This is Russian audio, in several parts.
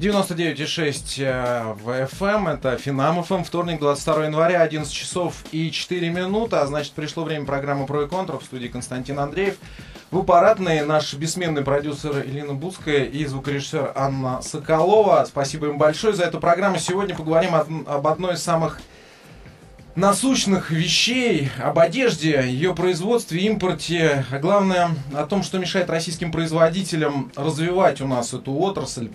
99,6 э, в FM, это Финам ФМ, вторник, 22 января, 11 часов и 4 минуты, а значит пришло время программы «Про и контр» в студии Константин Андреев. В аппаратной наш бессменный продюсер Елена Буская и звукорежиссер Анна Соколова. Спасибо им большое за эту программу. Сегодня поговорим об одной из самых насущных вещей, об одежде, ее производстве, импорте, а главное о том, что мешает российским производителям развивать у нас эту отрасль.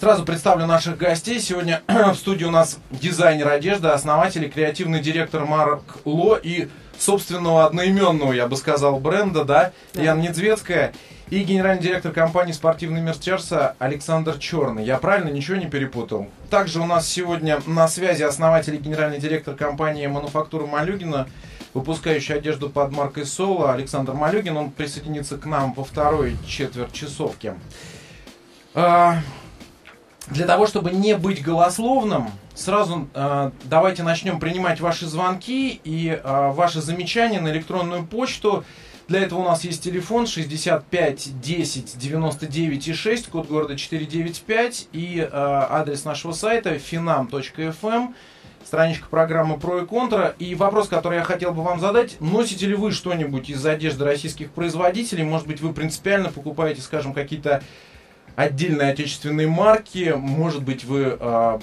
Сразу представлю наших гостей. Сегодня в студии у нас дизайнер одежды, основатель и креативный директор Марк Ло и собственного одноименного, я бы сказал, бренда, да, да. Яна Недзветская и генеральный директор компании «Спортивный мир Черса» Александр Черный. Я правильно ничего не перепутал? Также у нас сегодня на связи основатель и генеральный директор компании «Мануфактура Малюгина», выпускающий одежду под маркой «Соло» Александр Малюгин. Он присоединится к нам во второй четверть часовки. Для того, чтобы не быть голословным, сразу э, давайте начнем принимать ваши звонки и э, ваши замечания на электронную почту. Для этого у нас есть телефон 65 10 99 и 6, код города 495 и э, адрес нашего сайта finam.fm, страничка программы «Про и контра». И вопрос, который я хотел бы вам задать, носите ли вы что-нибудь из одежды российских производителей? Может быть, вы принципиально покупаете, скажем, какие-то отдельные отечественные марки. Может быть, вы э,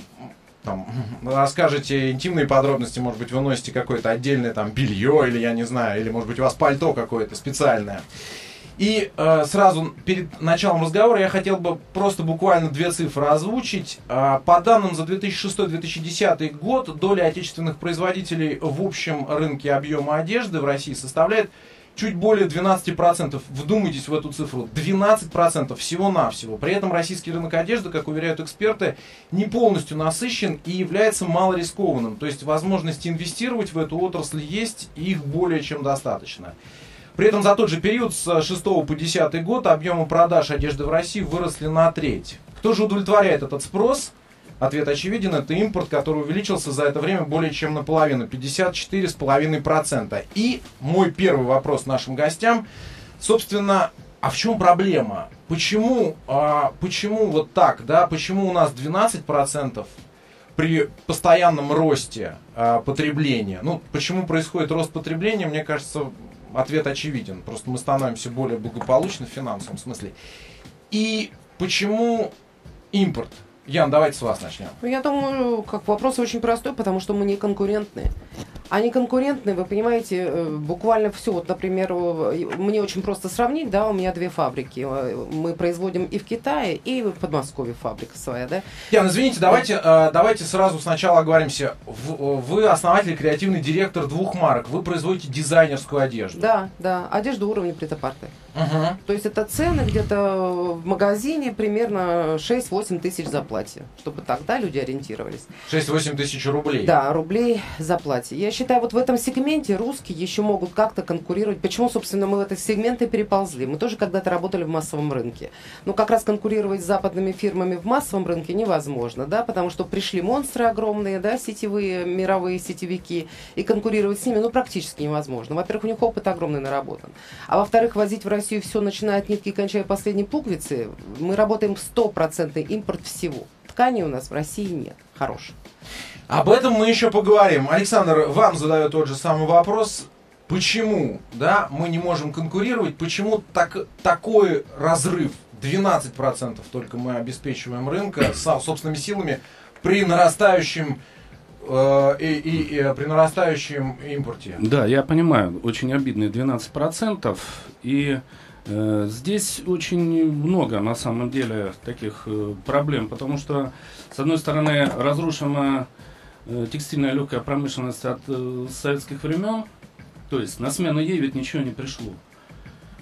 там, расскажете интимные подробности, может быть, вы носите какое-то отдельное там белье, или я не знаю, или может быть у вас пальто какое-то специальное. И э, сразу перед началом разговора я хотел бы просто буквально две цифры озвучить. Э, по данным за 2006-2010 год, доля отечественных производителей в общем рынке объема одежды в России составляет чуть более 12%. Вдумайтесь в эту цифру. 12% всего-навсего. При этом российский рынок одежды, как уверяют эксперты, не полностью насыщен и является малорискованным. То есть возможности инвестировать в эту отрасль есть, и их более чем достаточно. При этом за тот же период с 6 по 10 год объемы продаж одежды в России выросли на треть. Кто же удовлетворяет этот спрос? Ответ очевиден, это импорт, который увеличился за это время более чем наполовину, 54,5%. И мой первый вопрос нашим гостям, собственно, а в чем проблема? Почему, а, почему вот так, да, почему у нас 12% при постоянном росте а, потребления? Ну, почему происходит рост потребления, мне кажется, ответ очевиден. Просто мы становимся более благополучны в финансовом смысле. И почему импорт? Ян, давайте с вас начнем. Ну, я думаю, как вопрос очень простой, потому что мы не конкурентные. Они конкурентные, вы понимаете, э, буквально все. Вот, например, мне очень просто сравнить, да, у меня две фабрики. Э, мы производим и в Китае, и в Подмосковье фабрика своя, да. Ян, извините, давайте, э, давайте сразу сначала оговоримся. Вы основатель, креативный директор двух марок. Вы производите дизайнерскую одежду. Да, да, одежда уровня претапарты. Угу. То есть это цены где-то в магазине примерно 6-8 тысяч за платье, чтобы тогда люди ориентировались. 6-8 тысяч рублей? Да, рублей за платье. Я считаю, вот в этом сегменте русские еще могут как-то конкурировать. Почему, собственно, мы в этот сегмент и переползли? Мы тоже когда-то работали в массовом рынке. Но как раз конкурировать с западными фирмами в массовом рынке невозможно, да, потому что пришли монстры огромные, да, сетевые, мировые сетевики, и конкурировать с ними, ну, практически невозможно. Во-первых, у них опыт огромный наработан. А во-вторых, возить в Россию все, начиная от нитки кончая последней пуговицы, мы работаем стопроцентный импорт всего. Ткани у нас в России нет. Хорош. Об этом мы еще поговорим. Александр, вам задаю тот же самый вопрос. Почему да, мы не можем конкурировать? Почему так, такой разрыв? 12% только мы обеспечиваем рынка собственными силами при нарастающем э, и, и, и при нарастающем импорте. Да, я понимаю, очень обидные 12%. И э, здесь очень много, на самом деле, таких э, проблем, потому что, с одной стороны, разрушена э, текстильная легкая промышленность от э, советских времен, то есть на смену ей ведь ничего не пришло.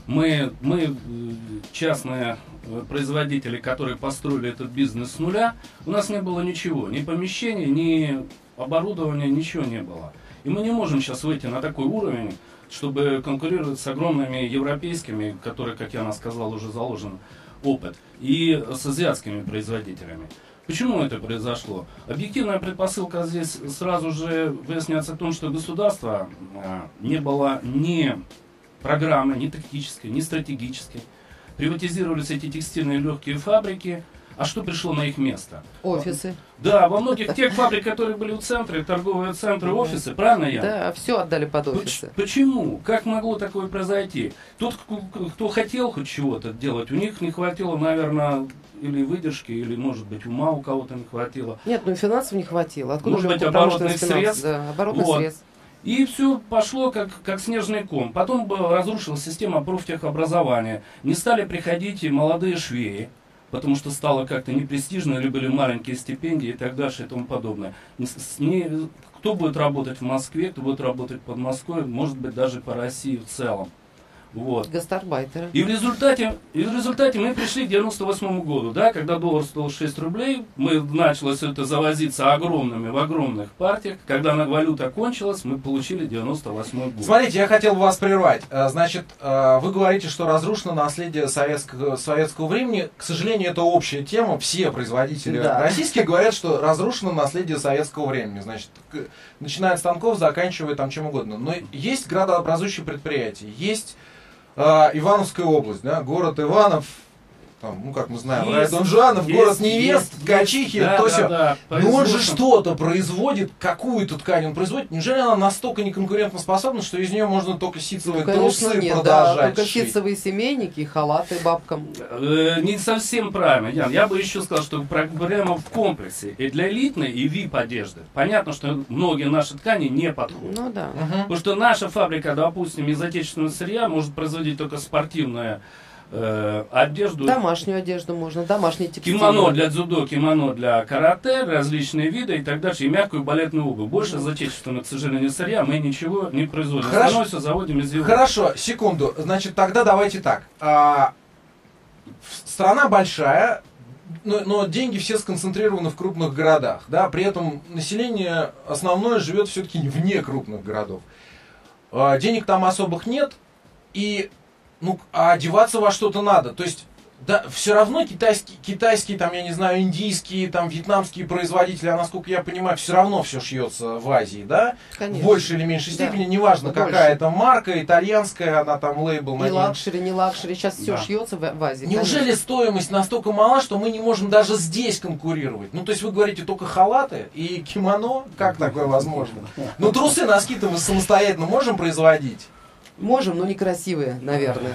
Мы, мы э, частные э, производители, которые построили этот бизнес с нуля, у нас не было ничего, ни помещений, ни оборудования, ничего не было. И мы не можем сейчас выйти на такой уровень, чтобы конкурировать с огромными европейскими, которые, как я сказал, уже заложен опыт, и с азиатскими производителями. Почему это произошло? Объективная предпосылка здесь сразу же выясняется в том, что государство а, не было ни программы, ни тактической, ни стратегической. Приватизировались эти текстильные легкие фабрики, А что пришло на их место? Офисы. Да, во многих тех фабрик, которые были в центре, торговые центры, офисы, правильно я? Да, все отдали под офисы. Почему? Как могло такое произойти? Тот, кто- хотел хоть чего-то делать, у них не хватило, наверное, или выдержки, или, может быть, ума у кого-то не хватило. Нет, ну и финансов не хватило. Откуда Может же быть, оборотных средств? Да, оборотных Вот. средств. И все пошло как, как снежный ком. Потом разрушилась система профтехобразования. Не стали приходить и молодые швеи, потому что стало как-то непрестижно, или были маленькие стипендии и так дальше и тому подобное. С- с- не- кто будет работать в Москве, кто будет работать под Москвой, может быть, даже по России в целом. Вот. Гастарбайтеры. И в результате, и в результате мы пришли к 98 году, да, когда доллар стоил 6 рублей, мы началось все это завозиться огромными, в огромных партиях. Когда на- валюта кончилась, мы получили 98 год. Смотрите, я хотел вас прервать. Э, Значит, э, вы говорите, что разрушено наследие советского, советского времени. К сожалению, это общая тема. Все производители Да. российские говорят, что разрушено наследие советского времени. Значит, начиная от станков, заканчивая там чем угодно. Но есть градообразующие предприятия, есть Ивановская область, да, город Иванов, там, ну, как мы знаем, Есть, район Жанов, есть, город невест, есть, ткачихи, Да, то да, все. да, Но Ну, он же что-то производит, какую-то ткань он производит. Неужели она настолько неконкурентоспособна, что из нее можно только ситцевые Ну, конечно, трусы нет, да, продолжать только шить? ситцевые семейники и халаты бабкам. Э, не совсем правильно, Ян. Я бы еще сказал, что проблема в комплексе. И для элитной, и VIP одежды. Понятно, что многие наши ткани не подходят. Ну да. Мгм. Потому что наша фабрика, допустим, из отечественного сырья может производить только спортивную э, одежду. Домашнюю одежду можно, домашний текстиль. Кимоно для дзюдо, кимоно для карате, различные виды и так дальше, и мягкую балетную обувь. Больше из отечественного, к сожалению, сырья мы ничего не производим. Хорошо. Все заводим из Европы. Хорошо, секунду. Значит, тогда давайте так. А, страна большая, но, но деньги все сконцентрированы в крупных городах. Да? При этом население основное живет все-таки вне крупных городов. А, денег там особых нет, и ну, а одеваться во что-то надо. То есть, да, все равно китайские, китайские, там, я не знаю, индийские, там, вьетнамские производители, а насколько я понимаю, все равно все шьется в Азии, да? Конечно. В большей или меньшей Да. степени, неважно, Больше. какая это марка, итальянская, она там лейбл Не ней. лакшери, не лакшери. Сейчас все Да. шьется в, в Азии. Неужели конечно. стоимость настолько мала, что мы не можем даже здесь конкурировать? Ну, то есть вы говорите только халаты и кимоно? Как такое возможно? Ну, трусы, носки-то мы самостоятельно можем производить? Можем, но некрасивые, наверное.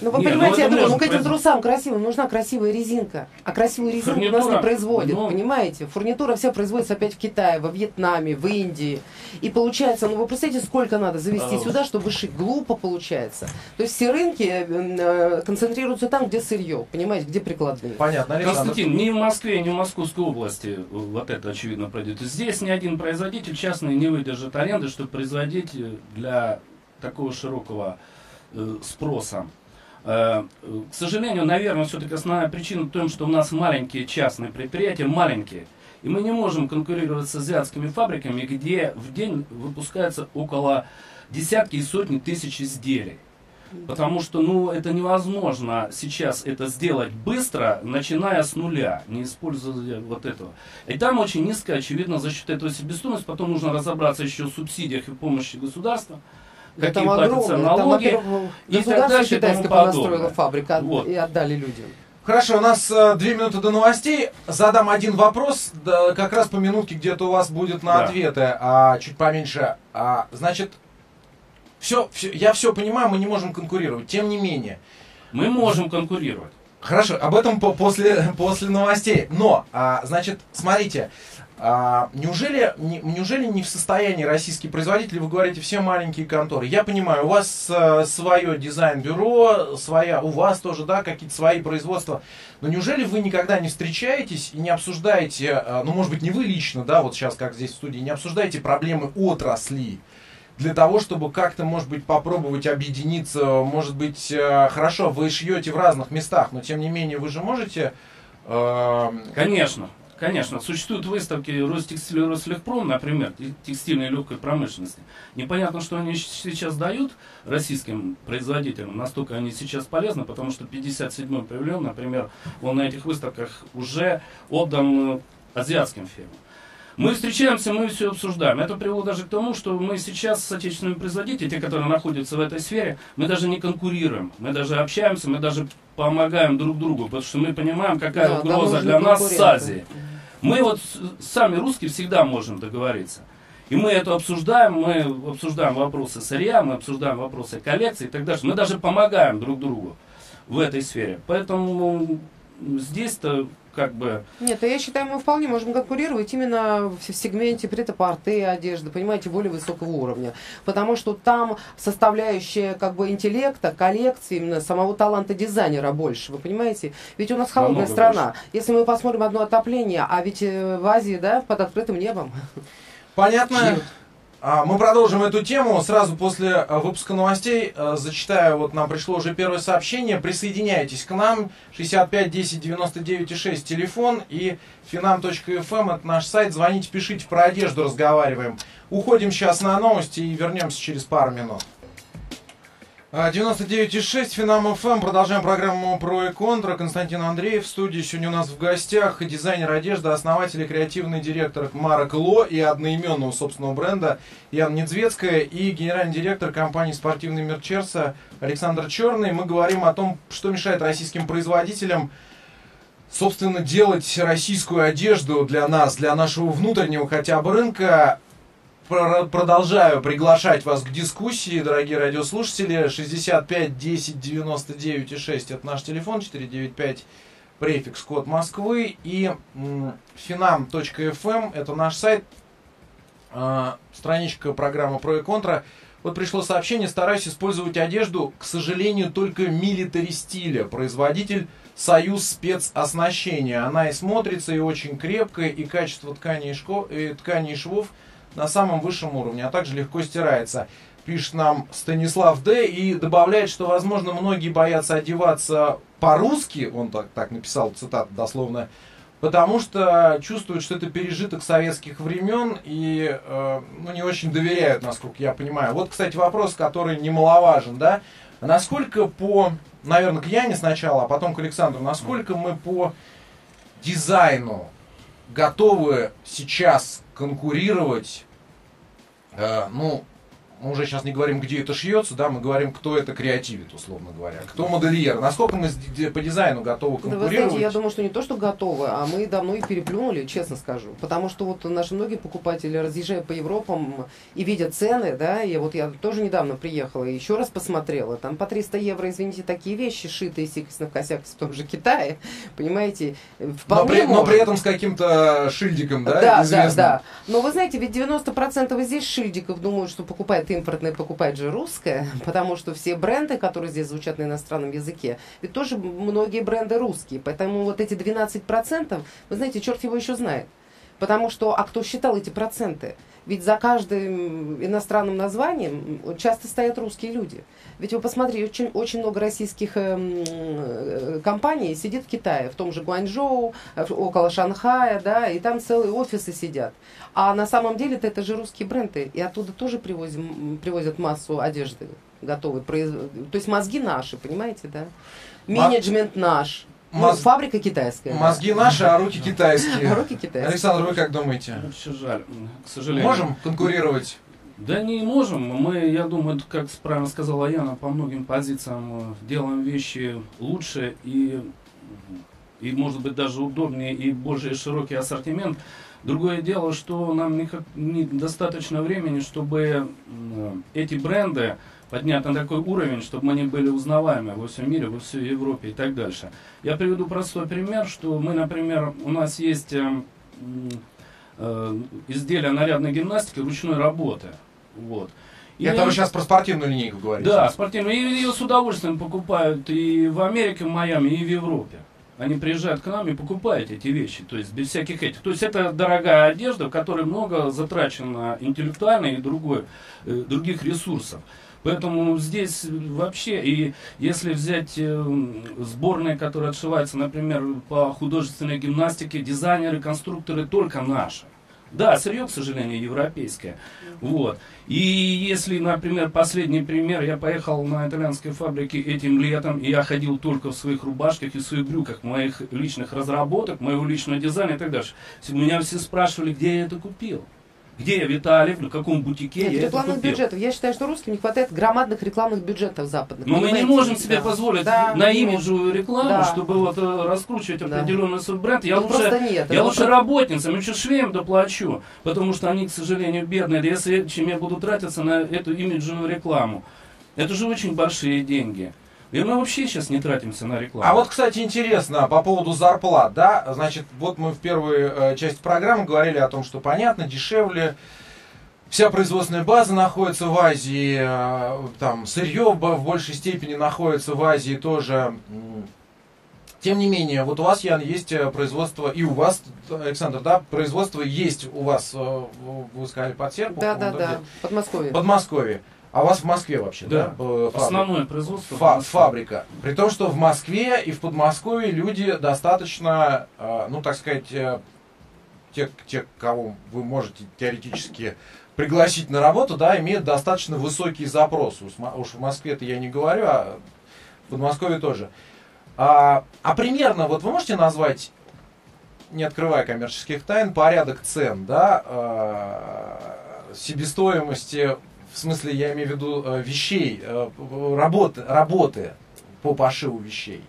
Ну, вы Не, ну понимаете, это я говорю, ну к этим трусам красивым нужна красивая резинка. А красивую резинку у нас Фурнитура, не производят, ну. понимаете? Фурнитура вся производится опять в Китае, во Вьетнаме, в Индии. И получается, ну вы представляете, сколько надо завести А. сюда, чтобы шить? Глупо получается. То есть все рынки э, э, концентрируются там, где сырье, понимаете, где прикладные. Понятно, Александр. Константин, ни в Москве, ни в Московской области э, вот это очевидно пройдет. Здесь ни один производитель частный не выдержит аренды, чтобы производить э, для такого широкого э, спроса. Э, К сожалению, наверное, все-таки основная причина в том, что у нас маленькие частные предприятия, маленькие. И мы не можем конкурировать с азиатскими фабриками, где в день выпускается около десятки и сотни тысяч изделий. Потому что, ну, это невозможно сейчас это сделать быстро, начиная с нуля, не используя вот этого. И там очень низкая, очевидно, за счет этого себестоимость. Потом нужно разобраться еще в субсидиях и помощи государства. Какие там платятся огромные, там, налоги. во-первых, и так государство дальше и китайское тому понастроило подобное. фабрика от- Вот. и отдали людям. Хорошо, у нас э, две минуты до новостей. Задам один вопрос, да, как раз по минутке где-то у вас будет на Да. ответы, а чуть поменьше. А, значит, все, я все понимаю, мы не можем конкурировать. Тем не менее, Мы можем конкурировать. Хорошо, об этом по- после, после новостей. Но, а, значит, смотрите, а, неужели, не, неужели не в состоянии российские производители, вы говорите, все маленькие конторы. Я понимаю, у вас а, свое дизайн-бюро, своя, у вас тоже, да, какие-то свои производства. Но неужели вы никогда не встречаетесь и не обсуждаете, а, ну, может быть, не вы лично, да, вот сейчас, как здесь в студии, не обсуждаете проблемы отрасли? для того, чтобы как-то, может быть, попробовать объединиться, может быть, э, хорошо, вы шьете в разных местах, но тем не менее вы же можете... э, Конечно, конечно. Существуют выставки Ростекстиль и Рослегпром, например, те- текстильной легкой промышленности. Непонятно, что они сейчас дают российским производителям, настолько они сейчас полезны, потому что 57-й павильон, например, он на этих выставках уже отдан э, азиатским фирмам. Мы встречаемся, мы все обсуждаем. Это привело даже к тому, что мы сейчас с отечественными производителями, те, которые находятся в этой сфере, мы даже не конкурируем. Мы даже общаемся, мы даже помогаем друг другу, потому что мы понимаем, какая Да, угроза для нас с конкуренты. Мы вот сами русские всегда можем договориться. И мы это обсуждаем, мы обсуждаем вопросы сырья, мы обсуждаем вопросы коллекции и так далее. Мы даже помогаем друг другу в этой сфере. Поэтому здесь-то как бы... Нет, а я считаю, мы вполне можем конкурировать именно в сегменте претапорты одежды, понимаете, более высокого уровня. Потому что там составляющая как бы интеллекта, коллекции, именно самого таланта дизайнера больше, вы понимаете? Ведь у нас холодная Намного страна. Если мы посмотрим одно отопление, а ведь э, в Азии, да, под открытым небом. Понятно. А, Мы продолжим эту тему сразу после а, выпуска новостей. а, Зачитаю, вот нам пришло уже первое сообщение. Присоединяйтесь к нам. 65 10 99 6 телефон и finam.fm это наш сайт. Звоните, пишите про одежду, разговариваем. Уходим сейчас на новости и вернемся через пару минут. А, 99,6 Финам ФМ. Продолжаем программу про и контра. Константин Андреев в студии. Сегодня у нас в гостях дизайнер одежды, основатель и креативный директор марок Ло и одноименного собственного бренда Ян Недзветская и генеральный директор компании «Спортивный мир Черса» Александр Черный. Мы говорим о том, что мешает российским производителям собственно, делать российскую одежду для нас, для нашего внутреннего хотя бы рынка. Про- Продолжаю приглашать вас к дискуссии, дорогие радиослушатели. 65 10 99 6 это наш телефон, 495 префикс код Москвы и finam.fm это наш сайт, а, страничка программы про и контра. Вот пришло сообщение, стараюсь использовать одежду, к сожалению, только милитари стиля. Производитель Союз спецоснащения. Она и смотрится, и очень крепкая, и качество ткани и, шко- и ткани и швов на самом высшем уровне, а также легко стирается. Пишет нам Станислав Д. и добавляет, что, возможно, многие боятся одеваться по-русски, он так, так написал, цитата дословно, потому что чувствуют, что это пережиток советских времен и э, ну, не очень доверяют, насколько я понимаю. Вот, кстати, вопрос, который немаловажен, да? Насколько по, наверное, к Яне сначала, а потом к Александру, насколько мы по дизайну готовы сейчас конкурировать, э, ну, мы уже сейчас не говорим, где это шьется, да, мы говорим, кто это креативит, условно говоря. Кто модельер. Насколько мы по дизайну готовы Да вы конкурировать? знаете, я думаю, что не то, что готовы, а мы давно и переплюнули, честно скажу. Потому что вот наши многие покупатели, разъезжая по Европам и видят цены, да, и вот я тоже недавно приехала и еще раз посмотрела, там по 300 евро, извините, такие вещи, шитые сикосно в косяк в том же Китае, понимаете, но, вполне при, но при этом с каким-то шильдиком, да, Да, да, известным. да. Но вы знаете, ведь 90% из здесь шильдиков думают, что покупает импортное, покупает же русское, потому что все бренды, которые здесь звучат на иностранном языке, ведь тоже многие бренды русские. Поэтому вот эти 12%, вы знаете, черт его еще знает. Потому что, а кто считал эти проценты? Ведь за каждым иностранным названием часто стоят русские люди. Ведь вы посмотрите, очень, очень много российских эм, э, компаний сидит в Китае, в том же Гуанчжоу, э, около Шанхая, да, и там целые офисы сидят. А на самом деле это же русские бренды, и оттуда тоже привозим, привозят массу одежды готовой. произ- То есть мозги наши, понимаете, да? Менеджмент наш. Ну, Моз- фабрика китайская. да. Мозги наши, а руки китайские. А руки китайские. Александр, вы как думаете? Очень жаль, к сожалению. Можем конкурировать? Да не можем. Мы, я думаю, как правильно сказала Яна, по многим позициям э, делаем вещи лучше и, и может быть, даже удобнее и более широкий ассортимент. Другое дело, что нам не, хо- не времени, чтобы м, эти бренды поднять на такой уровень, чтобы они были узнаваемы во всем мире, во всей Европе и так дальше. Я приведу простой пример, что мы, например, у нас есть э, м, э, изделия нарядной гимнастики ручной работы. Вот. И Это вы сейчас про спортивную линейку говорите? Да, спортивную. И ее с удовольствием покупают и в Америке, в Майами, и в Европе. Они приезжают к нам и покупают эти вещи, то есть без всяких этих. То есть это дорогая одежда, в которой много затрачено интеллектуально и другой, э, других ресурсов. Поэтому здесь вообще, и если взять э, сборные, которые отшиваются, например, по художественной гимнастике, дизайнеры, конструкторы только наши. Да, сырье, к сожалению, европейское. Вот. И если, например, последний пример, я поехал на итальянской фабрике этим летом, и я ходил только в своих рубашках и в своих брюках, моих личных разработок, моего личного дизайна и так дальше. Меня все спрашивали, где я это купил. Где я, Виталий, на каком бутике Нет, я рекламных это купил? бюджетов. Я считаю, что русским не хватает громадных рекламных бюджетов западных. Но мы не Понимаете? можем себе Да. позволить Да, на имиджевую рекламу, Да. чтобы вот э, раскручивать Да. определенный свой бренд. Я Ну, лучше, просто нет. я лучше вот- работницам, еще швеям доплачу, потому что они, к сожалению, бедные. Если чем я буду тратиться на эту имиджевую рекламу, это же очень большие деньги. И мы вообще сейчас не тратимся на рекламу. А вот, кстати, интересно по поводу зарплат, да, значит, вот мы в первой э, части программы говорили о том, что понятно, дешевле, вся производственная база находится в Азии, э, там сырье в большей степени находится в Азии тоже. Тем не менее, вот у вас, Ян, есть э, производство, и у вас, Александр, да, производство есть у вас, э, вы сказали, под Серпуховым, Да, да, да. Подмосковье. В Подмосковье. А у вас в Москве вообще, да? Да. э? Основное производство. Фа- фабрика. При том, что в Москве и в Подмосковье люди достаточно, э, ну, так сказать, э, те, те, кого вы можете теоретически пригласить на работу, да, имеют достаточно высокий запрос. Уж в Москве-то я не говорю, а в Подмосковье тоже. А, а примерно, вот вы можете назвать, не открывая коммерческих тайн, порядок цен, да, себестоимости, в смысле, я имею в виду э, вещей, э, работы, работы по пошиву вещей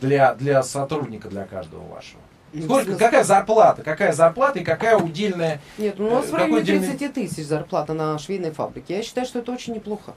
для, для сотрудника, для каждого вашего? Сколько, какая зарплата? Какая зарплата и какая удельная? Нет, ну, у нас Э, в районе какой отдельный- 30 тысяч зарплата на швейной фабрике. Я считаю, что это очень неплохо.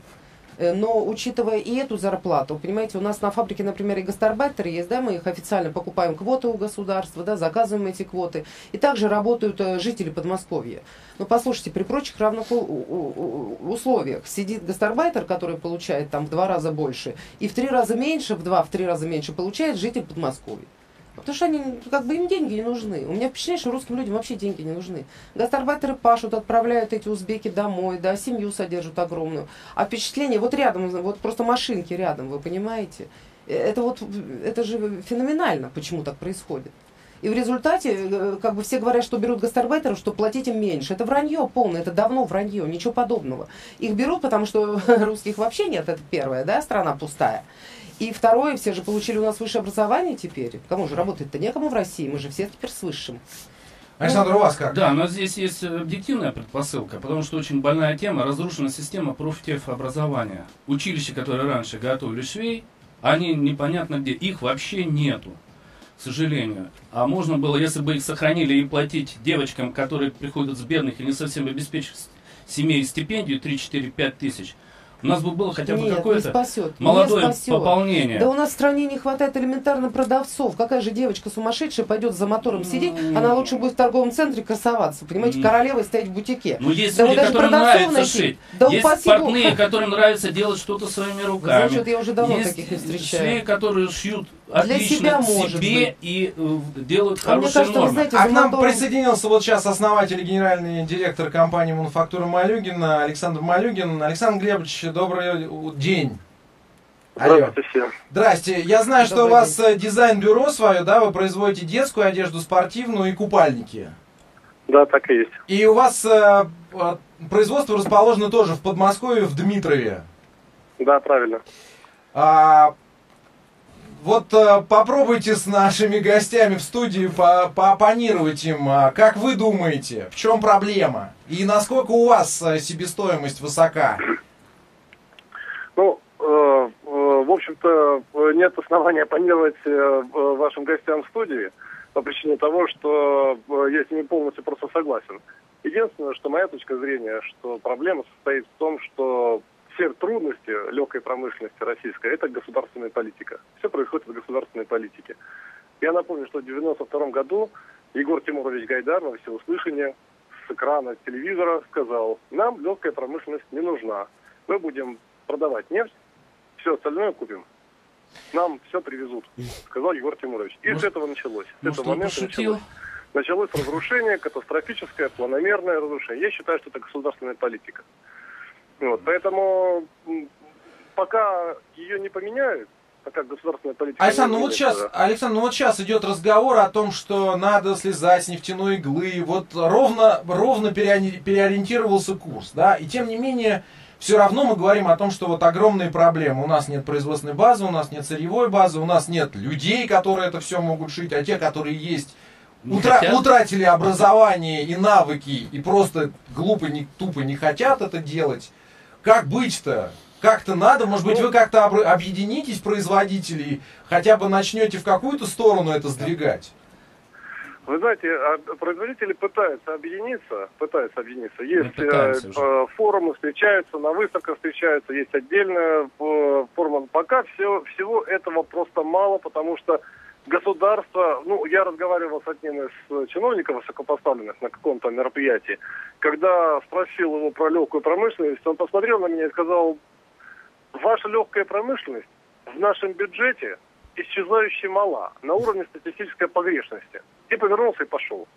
Э, Но учитывая и эту зарплату, понимаете, у нас на фабрике, например, и гастарбайтеры есть, да, мы их официально покупаем квоты у государства, да, заказываем эти квоты. И также работают э, жители Подмосковья. Но послушайте, при прочих равных условиях сидит гастарбайтер, который получает там в два раза больше, и в три раза меньше, в два, в три раза меньше получает житель Подмосковья. Потому что они, как бы им деньги не нужны. У меня впечатление, что русским людям вообще деньги не нужны. Гастарбайтеры пашут, отправляют эти узбеки домой, да, семью содержат огромную. А впечатление, вот рядом, вот просто машинки рядом, вы понимаете? Э, Это вот, это же феноменально, почему так происходит. И в результате, э, как бы все говорят, что берут гастарбайтеров, что платить им меньше. Это вранье полное, это давно вранье, ничего подобного. Их берут, потому что русских вообще нет, это первое, да, страна пустая. И второе, все же получили у нас высшее образование теперь. Кому же работать-то некому в России, мы же все теперь с высшим. Александр, у вас как? Да, но здесь есть объективная предпосылка, потому что очень больная тема, разрушена система профтехобразования. Училища, которые раньше готовили швей, они непонятно где, их вообще нету, к сожалению. А можно было, если бы их сохранили и платить девочкам, которые приходят с бедных и не совсем обеспеченных семей стипендию 3-4-5 тысяч, у нас бы было хотя бы какое-то молодое пополнение. Да у нас в стране не хватает элементарно продавцов. Какая же девочка сумасшедшая пойдет за мотором сидеть? М. Она лучше будет в торговом центре красоваться. Понимаете, королевой стоять в бутике. Ну, есть Да люди, которым нравится найти. шить. Да есть портные, которым нравится делать что-то своими Вы руками. вот я уже давно есть таких не встречаю. швеи, которые шьют Для отлично себя, может себе быть. и э, делают А мне хорошие кажется, вы нормы. знаете, А к нам мотором- присоединился вот сейчас основатель и генеральный директор компании «Мануфактура Малюгина» Александр Малюгин. Александр Глебович, добрый день. Алло. Здравствуйте всем. Здрасте. Я знаю, что у вас э, дизайн-бюро свое, да, вы производите детскую одежду, спортивную и купальники. Да, так и есть. И у вас э, э, производство расположено тоже в Подмосковье, в Дмитрове. Да, правильно. А, вот э, попробуйте с нашими гостями в студии по поопонировать им. А, как вы думаете, в чем проблема? И насколько у вас э, себестоимость высока? Ну, э, э, в общем-то, нет основания оппонировать вашим гостям в студии по причине того, что я с ними полностью просто согласен. Единственное, что моя точка зрения, что проблема состоит в том, что все трудности легкой промышленности российской – это государственная политика. Все происходит от государственной политики. Я напомню, что в 92 году Егор Тимурович Гайдар на всеуслышание с экрана телевизора сказал, нам легкая промышленность не нужна. Мы будем продавать нефть, все остальное купим. Нам все привезут, сказал Егор Тимурович. И Может, с этого началось. С Может, этого момента пошутил? началось. Началось разрушение, катастрофическое, планомерное разрушение. Я считаю, что это государственная политика. Вот, поэтому пока ее не поменяют, такая государственная политика. Александр, ну вот сейчас. Александр, ну вот сейчас идет разговор о том, что надо слезать с нефтяной иглы. Вот ровно, ровно переори- переориентировался курс, да, и тем не менее, все равно мы говорим о том, что вот огромные проблемы. У нас нет производственной базы, у нас нет сырьевой базы, у нас нет людей, которые это все могут шить, а те, которые есть, Не утра- хотят. утратили образование и навыки и просто глупо, не, тупо не хотят это делать. Как быть-то? Как-то надо, может быть, вы как-то обр- объединитесь, производители, хотя бы начнете в какую-то сторону это сдвигать. Вы знаете, а, производители пытаются объединиться, пытаются объединиться. Есть э, э, форумы, встречаются, на выставках встречаются, есть отдельная э, форма. Пока все, всего этого просто мало, потому что государство, ну, я разговаривал с одним из э, чиновников высокопоставленных на каком-то мероприятии, когда спросил его про легкую промышленность, он посмотрел на меня и сказал, ваша легкая промышленность в нашем бюджете исчезающе мала, на уровне статистической погрешности. И повернулся и пошел.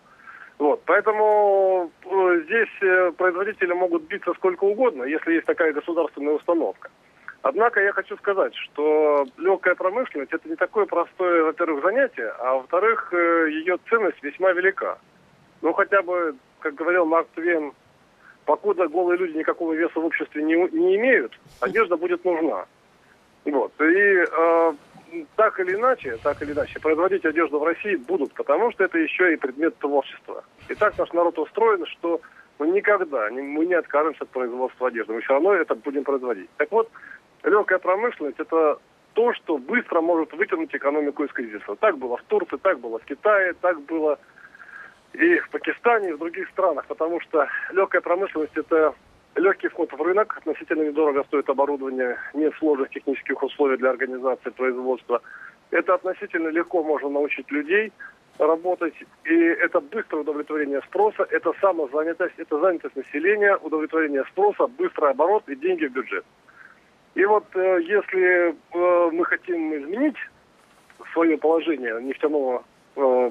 Вот, поэтому э, здесь э, производители могут биться сколько угодно, если есть такая государственная установка. Однако я хочу сказать, что легкая промышленность это не такое простое, во-первых, занятие, а во-вторых, э, ее ценность весьма велика. Ну, хотя бы, как говорил Марк Твен, покуда голые люди никакого веса в обществе не, не имеют, одежда будет нужна. Вот. И э, так или иначе, так или иначе, производить одежду в России будут, потому что это еще и предмет творчества. И так наш народ устроен, что мы никогда не, мы не откажемся от производства одежды. Мы все равно это будем производить. Так вот, легкая промышленность – это то, что быстро может вытянуть экономику из кризиса. Так было в Турции, так было в Китае, так было и в Пакистане, и в других странах, потому что легкая промышленность – это легкий вход в рынок, относительно недорого стоит оборудование, нет сложных технических условий для организации производства. Это относительно легко можно научить людей работать, и это быстрое удовлетворение спроса, это самозанятость, это занятость населения, удовлетворение спроса, быстрый оборот и деньги в бюджет. И вот э, если э, мы хотим изменить свое положение нефтяного э,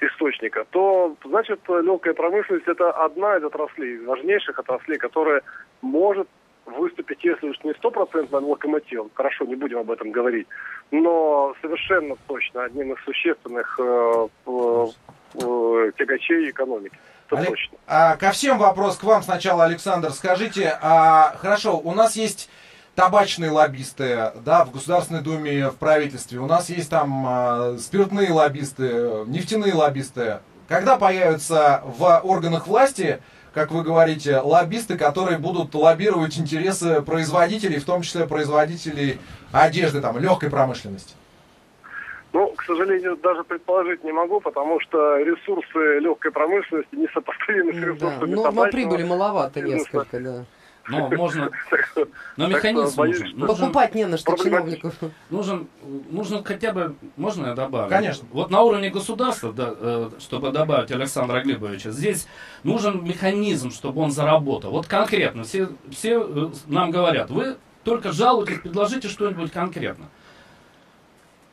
источника, то, значит, легкая промышленность – это одна из отраслей, важнейших отраслей, которая может выступить, если уж не стопроцентным локомотивом, хорошо, не будем об этом говорить, но совершенно точно одним из существенных э, э, э, тягачей экономики. Это Олег, точно. а, ко всем вопрос к вам сначала, Александр. Скажите, а, хорошо, у нас есть табачные лоббисты, да, в Государственной Думе, в правительстве. У нас есть там а, спиртные лоббисты, нефтяные лоббисты. Когда появятся в органах власти, как вы говорите, лоббисты, которые будут лоббировать интересы производителей, в том числе производителей одежды, там, легкой промышленности? Ну, к сожалению, даже предположить не могу, потому что ресурсы легкой промышленности несопоставимы с Да, ресурсами норма табачного прибыли маловато бизнеса. несколько, да. Но можно, но механизм боюсь, нужен. Нужен, Покупать не на что чиновников. нужен, нужно хотя бы, можно я добавлю? Конечно. Вот на уровне государства, да, э, чтобы добавить Александра Глебовича, здесь нужен механизм, чтобы он заработал. Вот конкретно, все, все э, нам говорят, вы только жалуетесь, предложите что-нибудь конкретно.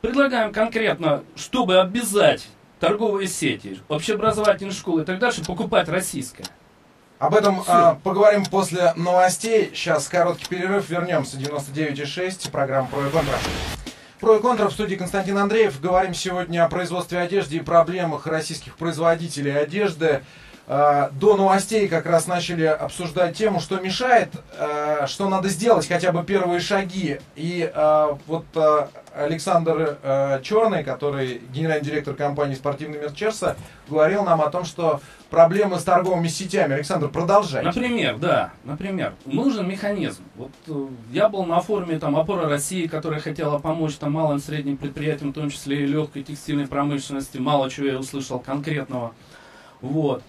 Предлагаем конкретно, чтобы обязать торговые сети, общеобразовательные школы и так дальше покупать российское. Об этом а, поговорим после новостей. Сейчас короткий перерыв, вернемся. 99,6, программа «Про и контра». «Про и контра» в студии Константин Андреев. Говорим сегодня о производстве одежды и проблемах российских производителей одежды. А, До новостей как раз начали обсуждать тему, что мешает, а, что надо сделать, хотя бы первые шаги. И а, вот Александр Черный, который генеральный директор компании «Спортивный мир Черса», говорил нам о том, что проблемы с торговыми сетями. Александр, продолжайте. Например, да, например, нужен механизм. Вот э, я был на форуме там опора России, которая хотела помочь там малым и средним предприятиям, в том числе и легкой текстильной промышленности. Мало чего я услышал конкретного. Вот.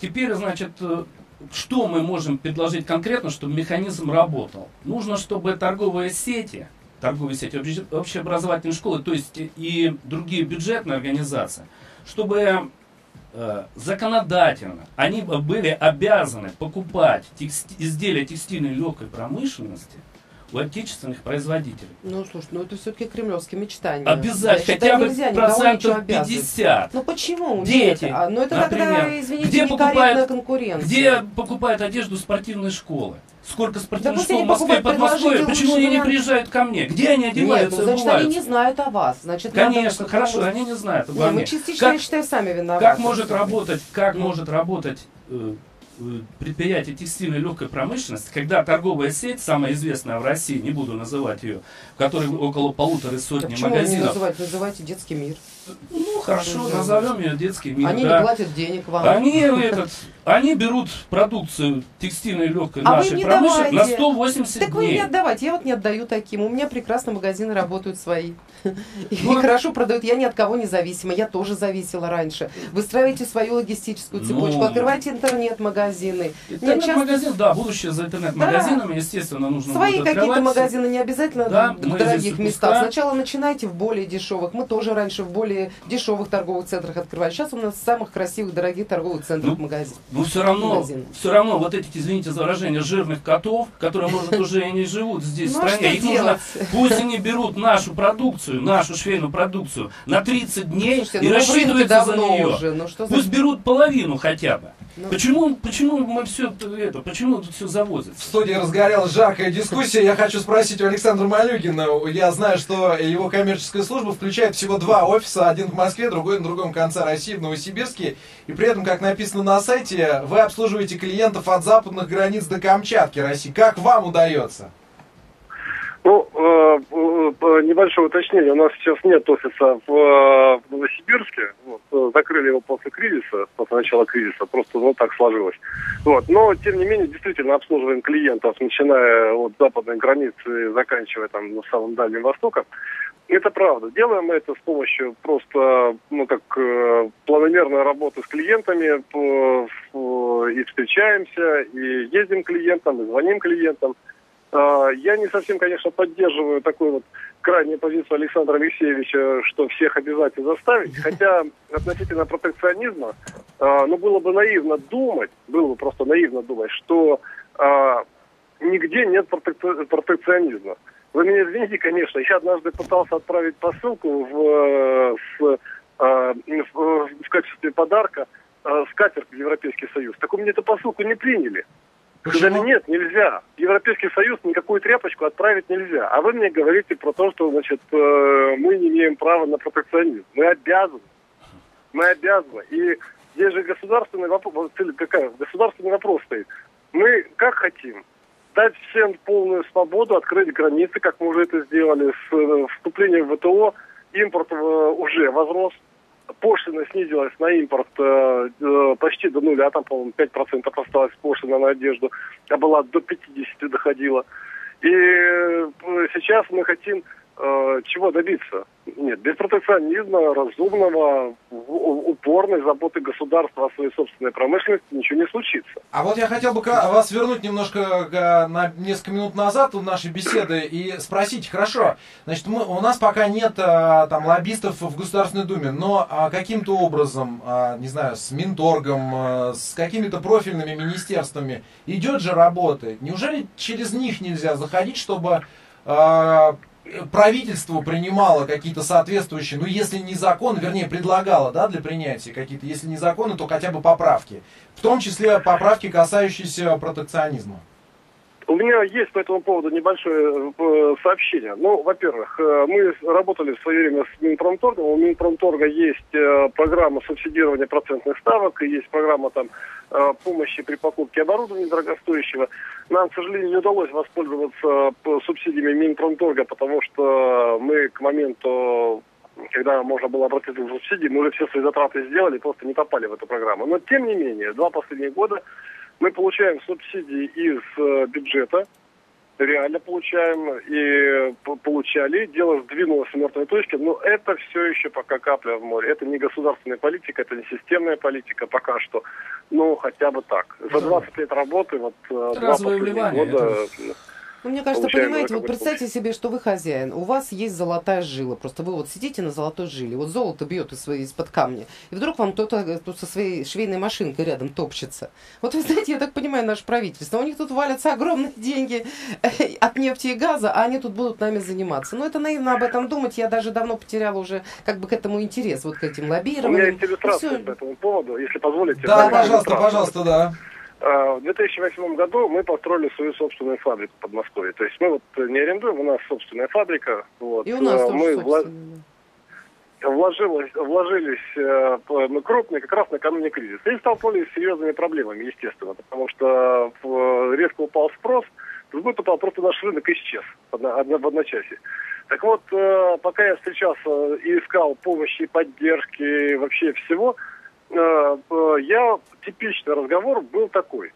Теперь, значит, э, что мы можем предложить конкретно, чтобы механизм работал? Нужно, чтобы торговые сети, торговые сети, обще- общеобразовательные школы, то есть и другие бюджетные организации, чтобы э, законодательно они бы были обязаны покупать текст- изделия текстильной легкой промышленности у отечественных производителей. Ну, слушай, ну это все-таки кремлевские мечтания. Обязательно, хотя бы нельзя процентов обязывать. 50. Ну почему? Дети, Нет, а, ну это например. тогда, извините, Где покупают- конкуренция. Где покупают одежду спортивной школы? Сколько спортивных школ они в Москве под Москвой, почему они не приезжают ко мне? Где они Нет, ну, одеваются значит, они обуваются? не знают о вас. Значит, надо- Конечно, хорошо, они не знают обо Не, мне. мы частично, Как- я считаю, сами виноваты. Как может работать, как может работать э, э, предприятие текстильной легкой промышленности, когда торговая сеть, самая известная в России, не буду называть ее, в которой около полутора Так сотни не магазинов. называть? Называйте детский мир. Ну хорошо, назовем ее детский мир. они да. не платят денег вам. Они, этот, они берут продукцию текстильной легкой А вы нашей промышленности на давайте. 180 Так вы дней. не отдавайте, я вот не отдаю таким. У меня прекрасно магазины работают свои. И Ну, хорошо продают. Я ни от кого не зависима. Я тоже зависела раньше. Выстраивайте свою логистическую цепочку, Ну. открывайте интернет-магазины. Нет, часто Интернет-магазин, да, будущее за интернет-магазинами, естественно, нужно Свои какие-то магазины, не обязательно Да, в дорогих местах. Сначала начинайте в более дешевых. Мы тоже раньше в более дешевых торговых центрах открывали. Сейчас у нас в самых красивых, дорогих торговых центрах Ну, магазин. Но все равно, все равно вот эти, извините за выражение, жирных котов, которые, может, уже и не живут здесь, Ну, в а стране, их нужно, пусть они берут нашу продукцию, нашу швейную продукцию на 30 дней Слушайте, и ну, рассчитываются за нее. уже. Ну, что за... Пусть берут половину хотя бы. Ну. Почему, почему мы все это, почему тут все В завозится? студии разгорелась жаркая дискуссия. Я хочу спросить у Александра Малюгина. Я знаю, что его коммерческая служба включает всего два офиса. Один в Москве, другой на другом конце России, в Новосибирске. И при этом, как написано на сайте, вы обслуживаете клиентов от западных границ до Камчатки России. Как вам удается? Ну, э, э, небольшое уточнение. У нас сейчас нет офиса в, э, Новосибирске. Вот, закрыли его после кризиса, после начала кризиса. Просто ну, так сложилось. Вот. Но, тем не менее, действительно обслуживаем клиентов, начиная от западной границы заканчивая там ну, самым Дальним Востоком. Это правда. Делаем мы это с помощью просто, ну, как э, планомерной работы с клиентами. И встречаемся, и ездим к клиентам, и звоним клиентам. А, Я не совсем, конечно, поддерживаю такую вот крайнюю позицию Александра Алексеевича, что всех обязательно заставить. Хотя относительно протекционизма, а, ну, было бы наивно думать, было бы просто наивно думать, что а, нигде нет протек- протекционизма. Вы меня извините, конечно, я однажды пытался отправить посылку в, с, в, в качестве подарка а, скатерть в Европейский Союз. Так у меня эту посылку не приняли. Сказали, нет, нельзя. Европейский Союз никакую тряпочку отправить нельзя. А вы мне говорите про то, что, значит, э, мы не имеем права на протекционизм. Мы обязаны. Мы обязаны. И здесь же государственный вопрос, какая? Государственный вопрос стоит. Мы как хотим? Дать всем полную свободу, открыть границы, как мы уже это сделали с э, вступлением в ВТО. Импорт э, уже возрос. Пошлина снизилась на импорт э, э, почти до нуля, там, по-моему, 5% осталось пошлина на одежду, а была до 50 доходила. И э, сейчас мы хотим э, чего добиться? Нет, без протекционизма, разумного, упорной заботы государства о своей собственной промышленности ничего не случится. А вот я хотел бы вас вернуть немножко на несколько минут назад в нашей беседы и спросить, хорошо, значит, мы, у нас пока нет э, там лоббистов в Государственной Думе, но а, каким-то образом, а, не знаю, с Минторгом, с какими-то профильными министерствами идет же работа. Неужели через них нельзя заходить, чтобы правительство принимало какие-то соответствующие, ну если не закон, вернее предлагало, да, для принятия какие-то, если не законы, то хотя бы поправки. В том числе поправки, касающиеся протекционизма. У меня есть по этому поводу небольшое э, сообщение. Ну, во-первых, э, мы работали в свое время с Минпромторгом. У Минпромторга есть э, программа субсидирования процентных ставок, и есть программа там помощи при покупке оборудования дорогостоящего. Нам, к сожалению, не удалось воспользоваться субсидиями Минпромторга, потому что мы к моменту когда можно было обратиться к субсидии, мы уже все свои затраты сделали, просто не попали в эту программу. Но, тем не менее, два последних года мы получаем субсидии из э, бюджета, реально получаем и получали. Дело сдвинулось с мертвой точки, но это все еще пока капля в море. Это не государственная политика, это не системная политика пока что. Ну, хотя бы так. За 20 лет работы, вот э, два разовое вливание, года... Ну, мне кажется, Получаем понимаете, вот представьте себе, что вы хозяин, у вас есть золотая жила, просто вы вот сидите на золотой жиле, вот золото бьет из из-под камня, и вдруг вам кто-то э, тут со своей швейной машинкой рядом топчется. Вот вы знаете, я так понимаю, наше правительство, у них тут валятся огромные деньги э, от нефти и газа, а они тут будут нами заниматься. Но это наивно об этом думать, я даже давно потеряла уже как бы к этому интерес, вот к этим У меня лоббированиям. есть иллюстрация по этому поводу, если позволите. Да, пожалуйста, пожалуйста, да. А, в 2008 году мы построили свою собственную фабрику в Подмосковье. То есть мы вот не арендуем, у нас собственная фабрика. Вот. И у нас А, тоже мы собственная. вложилось, вложились э, мы крупные как раз накануне кризиса. И столкнулись с серьезными проблемами, естественно, потому что э, резко упал спрос, сбыт упал, просто наш рынок исчез в одно- одно- в одночасье. Так вот, э, пока я встречался и искал помощи, поддержки, вообще всего, я типичный разговор был такой.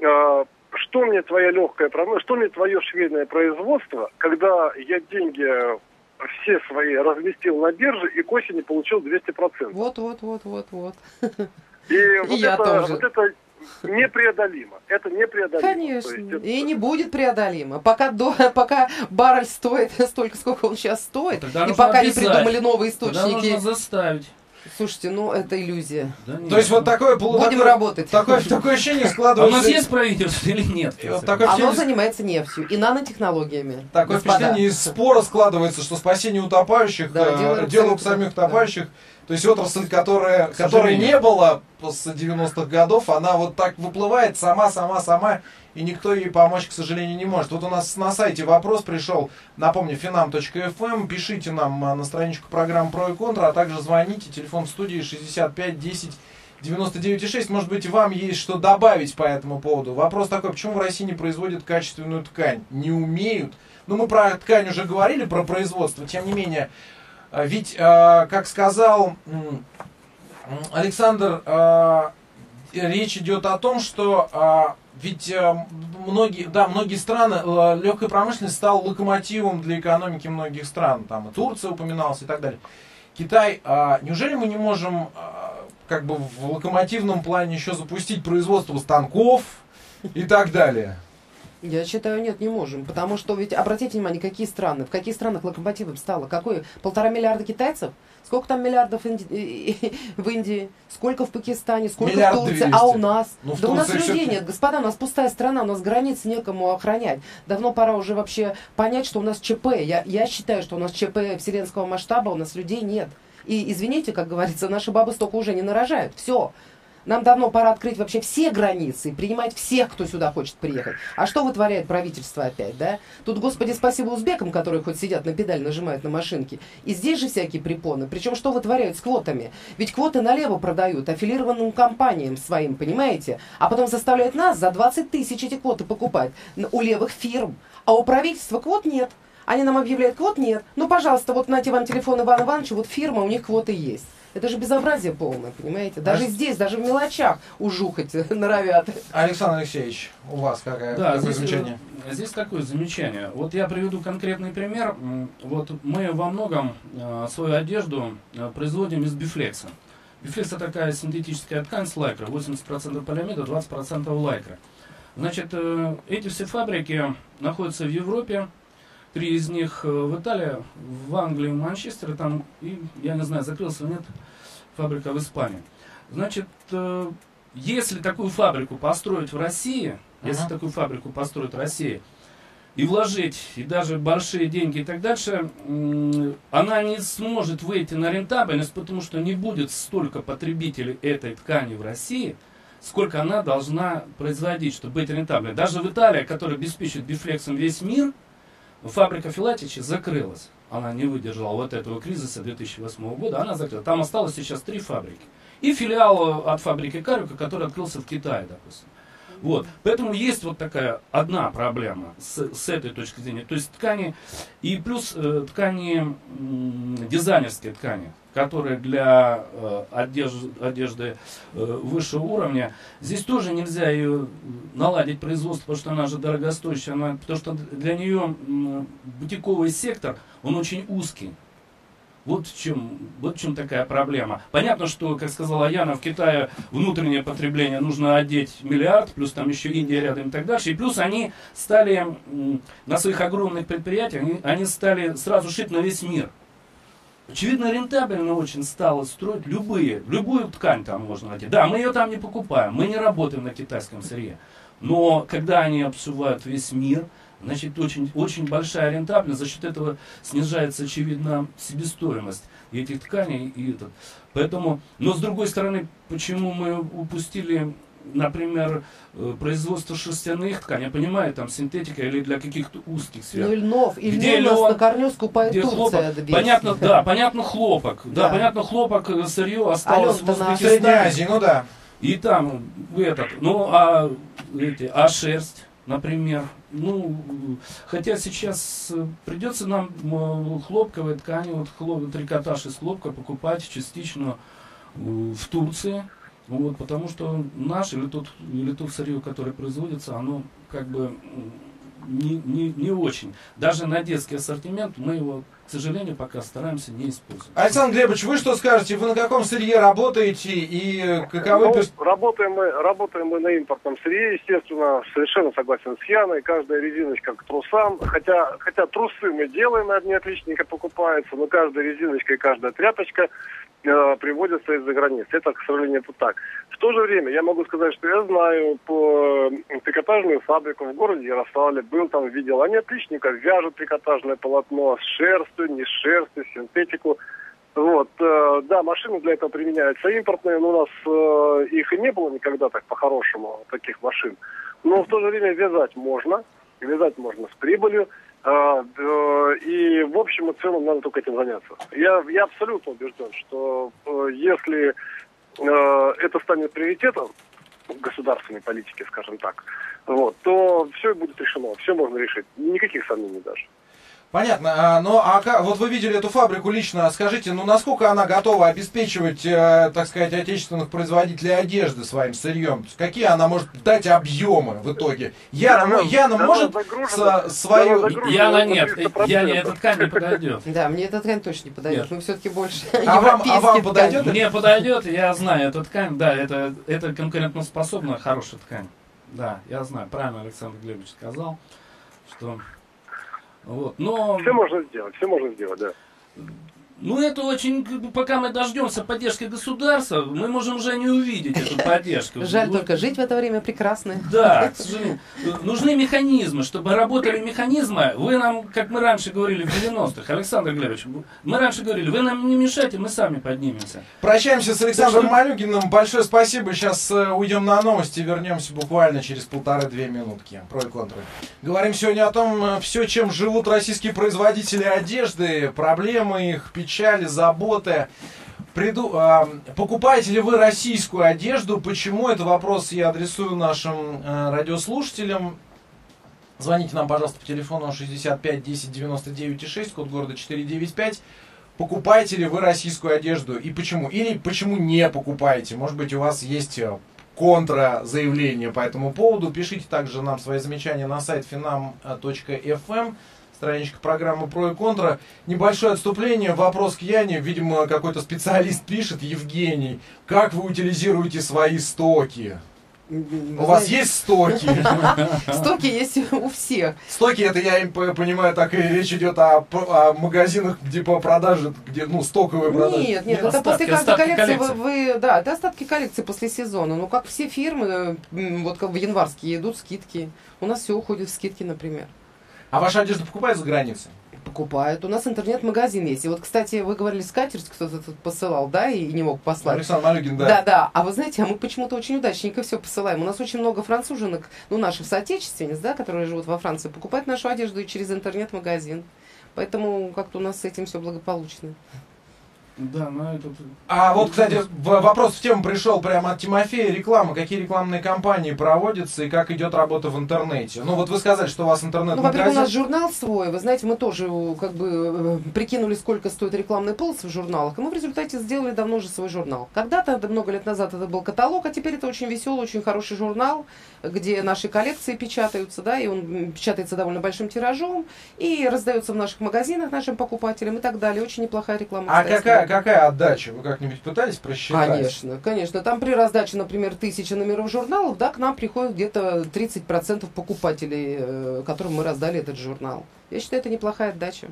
Э, Что мне твоя легкая промышленность, что мне твое швейное производство, когда я деньги все свои разместил на бирже и к осени получил 200%. Вот, вот, вот, вот, вот. И, вот, я это, тоже. вот это непреодолимо. Это непреодолимо. Конечно. То есть это- И не будет преодолимо. Пока, до, пока баррель стоит столько, сколько он сейчас стоит, Тогда и пока не обязать. придумали новые Тогда источники. нужно заставить. Слушайте, ну это иллюзия. Да нет. То есть вот такое... Будем такое- работать. Такое, такое ощущение А у складывается... нас есть правительство или нет? Вот такое Оно занимается нефтью и нанотехнологиями. Такое Господа. впечатление из спора складывается, что спасение утопающих, Да, э, дело самих самих да. То есть отрасль, которая, которой не было после 90-х годов, она вот так выплывает сама, сама, сама, и никто ей помочь, к сожалению, не может. Вот у нас на сайте вопрос пришел, напомню, finam.fm, пишите нам э, на страничку программы «Про и контра», а также звоните, телефон в студии 65 10 99,6. Может быть, вам есть что добавить по этому поводу. Вопрос такой, почему в России не производят качественную ткань? Не умеют? Ну, мы про ткань уже говорили, про производство. Тем не менее, ведь, э, как сказал Александр, э, речь идет о том, что ведь многие, да, многие страны, легкая промышленность стала локомотивом для экономики многих стран. Там и Турция упоминалась и так далее. Китай, а неужели мы не можем а, как бы в локомотивном плане еще запустить производство станков и так далее? Я считаю, нет, не можем. Потому что ведь, обратите внимание, какие страны, в каких странах локомотивом стало? Какой? Полтора миллиарда китайцев? Сколько там миллиардов инди- в Индии? Сколько в Пакистане? Сколько Миллиард в Турции? двести. А у нас? Ну, да у нас людей всё-таки- нет. Господа, у нас пустая страна, у нас границ некому охранять. Давно пора уже вообще понять, что у нас ЧП. Я, я считаю, что у нас ЧП вселенского масштаба, у нас людей нет. И извините, как говорится, наши бабы столько уже не нарожают. Все. Нам давно пора открыть вообще все границы и принимать всех, кто сюда хочет приехать. А что вытворяет правительство опять, да? Тут, господи, спасибо узбекам, которые хоть сидят на педаль, нажимают на машинке. И здесь же всякие препоны. Причем что вытворяют с квотами? Ведь квоты налево продают аффилированным компаниям своим, понимаете? А потом заставляют нас за 20 тысяч эти квоты покупать у левых фирм. А у правительства квот нет. Они нам объявляют, квот нет. Ну, пожалуйста, вот нате вам телефон Ивана Ивановича, вот фирма, у них квоты есть. Это же безобразие полное, понимаете? Даже А здесь, даже в мелочах ужухать норовят. Александр Алексеевич, у вас какая, Да, какое здесь, замечание? э, здесь такое замечание. Вот я приведу конкретный пример. Вот мы во многом э, свою одежду э, производим из бифлекса. Бифлекс это такая синтетическая ткань с лайкра. 80% полиамида, 20% лайкра. Значит, э, эти все фабрики находятся в Европе. Три из них э, в Италии, в Англии, в Манчестере, там, и, я не знаю, закрылся или нет, фабрика в Испании. Значит, э, если такую фабрику построить в России, если Ага. такую фабрику построить в России, и вложить, и даже большие деньги и так дальше, она не сможет выйти на рентабельность, потому что не будет столько потребителей этой ткани в России, сколько она должна производить, чтобы быть рентабельной. Даже в Италии, которая обеспечивает бифлексом весь мир, фабрика Филатичи закрылась. Она не выдержала вот этого кризиса 2008 года, она закрылась. Там осталось сейчас три фабрики. И филиал э, от фабрики Карюка, который открылся в Китае, допустим. Вот. Поэтому есть вот такая одна проблема с, с этой точки зрения. То есть ткани, и плюс э, ткани, м, дизайнерские ткани, которые для э, одежды, одежды э, высшего уровня, здесь тоже нельзя ее наладить производство, потому что она же дорогостоящая, она, потому что для нее бутиковый сектор, он очень узкий. Вот в чем, вот в чем такая проблема. Понятно, что, как сказала Яна, в Китае внутреннее потребление нужно одеть миллиард, плюс там еще Индия рядом и так дальше. И плюс они стали на своих огромных предприятиях, они, они стали сразу шить на весь мир. Очевидно, рентабельно очень стало строить любые, любую ткань там можно найти. Да, мы ее там не покупаем, мы не работаем на китайском сырье. Но когда они обсувают весь мир, значит очень, очень большая рентабельность, за счет этого снижается, очевидно, себестоимость этих тканей. И этот. Поэтому, но с другой стороны, почему мы упустили например, э, производство шерстяных тканей, я понимаю, там синтетика или для каких-то узких сфер. Ну, льнов. И Где льнов лен, на корню скупает где Турция хлопок. Понятно, да, понятно, хлопок. Да, Да. понятно, хлопок, э, сырье осталось в наш. В Средней Узбекистане. Азии, ну да. И там этот, ну а эти, а шерсть, например, ну, хотя сейчас э, придется нам хлопковые ткани, вот хлоп, трикотаж из хлопка покупать частично э, в Турции, вот, потому что наш или тот, или тот сырье, которое производится, оно как бы не, не, не очень. Даже на детский ассортимент мы его, к сожалению, пока стараемся не использовать. Александр Глебович, вы что скажете? Вы на каком сырье работаете и каковы Ну, перс- работаем мы, работаем мы на импортном сырье, естественно, совершенно согласен с Яной. Каждая резиночка к трусам, хотя, хотя трусы мы делаем, одни отличненько покупаются, но каждая резиночка и каждая тряпочка э, приводится из-за границы. Это, к сожалению, это так. В то же время я могу сказать, что я знаю по трикотажную фабрику в городе Ярославле, был там, видел, они отличненько вяжут трикотажное полотно с шерстью, не с шерстью, синтетику. Вот, э, да, машины для этого применяются импортные, но у нас э, их и не было никогда так по-хорошему, таких машин. Но в то же время вязать можно, вязать можно с прибылью, и в общем и целом надо только этим заняться. Я, я абсолютно убежден, что э, если э, это станет приоритетом государственной политике, скажем так, вот, то все будет решено, все можно решить, никаких сомнений даже. Понятно. А, ну, а вот вы видели эту фабрику лично. Скажите, ну, насколько она готова обеспечивать, э, так сказать, отечественных производителей одежды своим сырьем? То есть Какие она может дать объемы в итоге? Яна, Да, Яна да, может со- Да, свою... Яна на нет, 300%. Яне эта ткань не подойдет. Да, мне этот ткань точно не подойдет. Нет. Мы все-таки больше А вам- а вам подойдет? Мне подойдет, я знаю эту ткань, да, это, это конкурентоспособная, хорошая ткань. Да, я знаю, правильно Александр Глебович сказал, что... Вот, но... Все можно сделать, все можно сделать, да. Ну, это очень, пока мы дождемся поддержки государства, мы можем уже не увидеть эту поддержку. Жаль Ну, только жить в это время прекрасно. Да, к сожалению. Нужны механизмы, чтобы работали механизмы. Вы нам, как мы раньше говорили в 90-х, Александр Глебович, мы раньше говорили, вы нам не мешайте, мы сами поднимемся. Прощаемся с Александром Ну что? Малюгиным. Большое спасибо. Сейчас э, уйдем на новости. Вернемся буквально через полторы-две минутки. Про и контры. Говорим сегодня о том, все, чем живут российские производители одежды, проблемы их, печали, заботы. Приду, а, покупаете ли вы российскую одежду? Почему? Это вопрос я адресую нашим э, радиослушателям. Звоните нам, пожалуйста, по телефону 65 10 99 6, код города 495. Покупаете ли вы российскую одежду и почему? Или почему не покупаете? Может быть, у вас есть э, контра-заявление по этому поводу. Пишите также нам свои замечания на сайт finam.fm страничка программы «Про и контра». Небольшое отступление, вопрос к Яне. Видимо, какой-то специалист пишет, Евгений, как вы утилизируете свои стоки? У вас есть стоки? Стоки есть у всех. Стоки, это я понимаю, так и речь идет о, магазинах, где по продаже, где, ну, стоковые продажи. Нет, нет, Нет, это остатки, после каждой коллекции, коллекции. Вы, вы- да, это остатки коллекции после сезона. Ну, как все фирмы, вот как в январские идут скидки. У нас все уходит в скидки, например. А ваша одежда покупают за границей? Покупают. У нас интернет-магазин есть. И вот, кстати, вы говорили, скатерть кто-то тут посылал, да, и не мог послать. Александр Малюгин, да. Да, да. А вы знаете, а мы почему-то очень удачненько все посылаем. У нас очень много француженок, ну, наших соотечественниц, да, которые живут во Франции, покупают нашу одежду и через интернет-магазин. Поэтому как-то у нас с этим все благополучно. Да, но это... А вот, кстати, вопрос в тему пришел прямо от Тимофея. Реклама. Какие рекламные кампании проводятся и как идет работа в интернете? Ну, вот вы сказали, что у вас Ну, во-первых, у нас журнал свой. Вы знаете, мы тоже э, как бы э, прикинули, сколько стоит рекламный полос в журналах. И мы в результате сделали давно уже свой журнал. Когда-то, да, много лет назад, это был каталог, а теперь это очень веселый, очень хороший журнал, где наши коллекции печатаются, да, и он печатается довольно большим тиражом и раздается в наших магазинах нашим покупателям и так далее. Очень неплохая реклама. А какая, какая отдача? Вы как-нибудь пытались просчитать? Конечно, конечно. Там при раздаче, например, тысячи номеров журналов, да, к нам приходит где-то 30% покупателей, э, которым мы раздали этот журнал. Я считаю, это неплохая отдача.